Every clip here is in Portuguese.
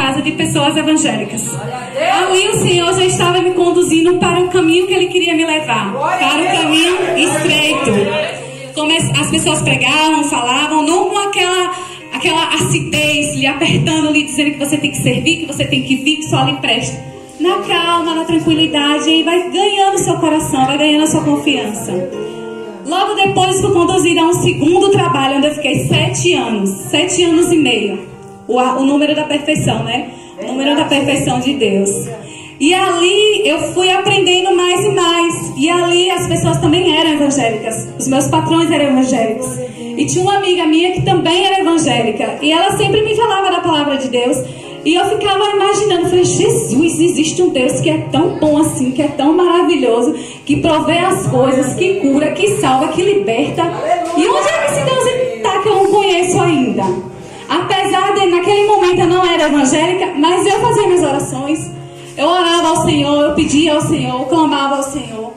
casa de pessoas evangélicas. Ali o Senhor já estava me conduzindo para o caminho que Ele queria me levar, para o caminho estreito. Como as pessoas pregavam, falavam, não com aquela, aquela acidez, lhe apertando, lhe dizendo que você tem que servir, que você tem que vir, que só lhe presta. Na calma, na tranquilidade, e vai ganhando seu coração, vai ganhando a sua confiança. Logo depois fui conduzida a um segundo trabalho, onde eu fiquei sete anos, sete anos e meio o, o número da perfeição, né? O número da perfeição de Deus. E ali eu fui aprendendo mais e mais. E ali as pessoas também eram evangélicas. Os meus patrões eram evangélicos. E tinha uma amiga minha que também era evangélica. E ela sempre me falava da palavra de Deus. E eu ficava imaginando, falei, Jesus, existe um Deus que é tão bom assim, que é tão maravilhoso, que provê as coisas, que cura, que salva, que liberta. E onde é que esse Deus está que eu não conheço ainda? Apesar de naquele momento eu não era evangélica, mas eu fazia minhas orações. Eu orava ao Senhor, eu pedia ao Senhor, eu clamava ao Senhor.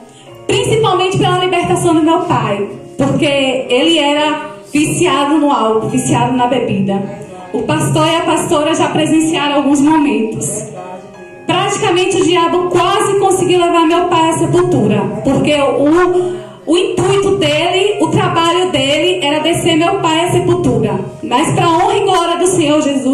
Principalmente pela libertação do meu pai. Porque ele era viciado no álcool, viciado na bebida. O pastor e a pastora já presenciaram alguns momentos. Praticamente o diabo quase conseguiu levar meu pai à sepultura. Porque o, o intuito dele, o trabalho dele era descer meu pai à sepultura. Mas para honra e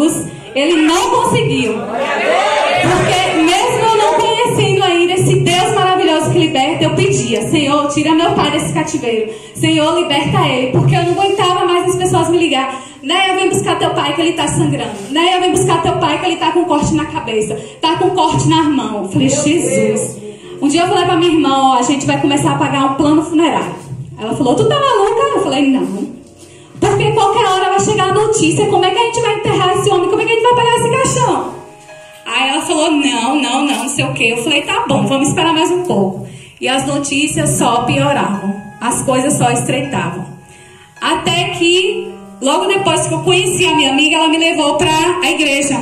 Jesus, ele não conseguiu. Porque mesmo eu não conhecendo ainda esse Deus maravilhoso que liberta, eu pedia, Senhor, tira meu pai desse cativeiro. Senhor, liberta ele. Porque eu não aguentava mais as pessoas me ligar. Né, eu venho buscar teu pai que ele está sangrando. Né, eu venho buscar teu pai que ele está com corte na cabeça. Está com corte na mão. Eu falei, Jesus. Um dia eu falei pra minha irmã, ó, a gente vai começar a pagar um plano funerário. Ela falou, tu tá maluca? Eu falei, não. Porque qualquer hora vai chegar a notícia, como é que a gente vai falou, não, não, não, não sei o quê. Eu falei, tá bom, vamos esperar mais um pouco. E as notícias só pioravam. As coisas só estreitavam. Até que, logo depois que eu conheci a minha amiga, ela me levou para a igreja,